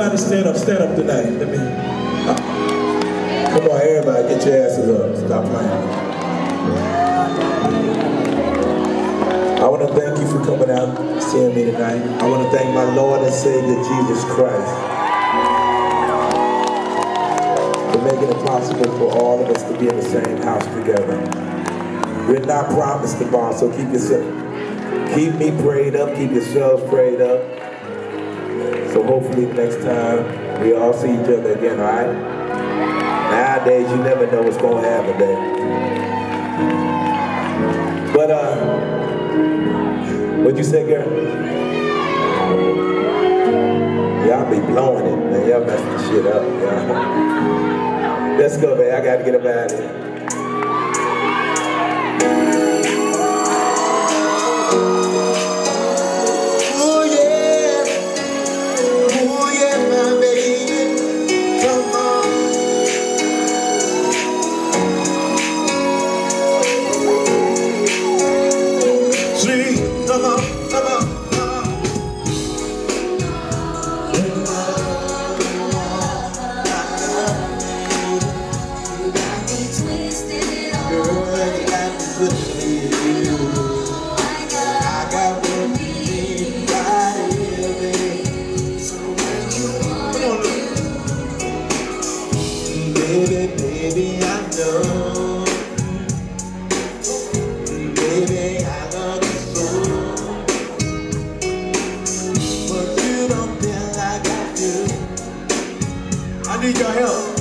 everybody stand up, stand up tonight. Let me. Come on, everybody, get your asses up. Stop playing. I want to thank you for coming out seeing me tonight. I want to thank my Lord and Savior Jesus Christ for making it possible for all of us to be in the same house together. We're not promised the bond, so keep yourself, keep me prayed up, keep yourselves prayed up. So hopefully next time we all see each other again, all right? Nowadays, you never know what's going to happen there. But, uh, what'd you say, girl? Y'all be blowing it, man. Y'all messing shit up, y'all. Let's go, man. I got to get up out need your help.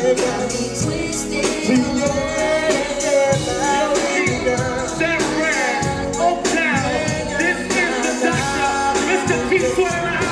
baby. Got me twisted. Leave your right. Oak Town. This is the doctor, Mr. T.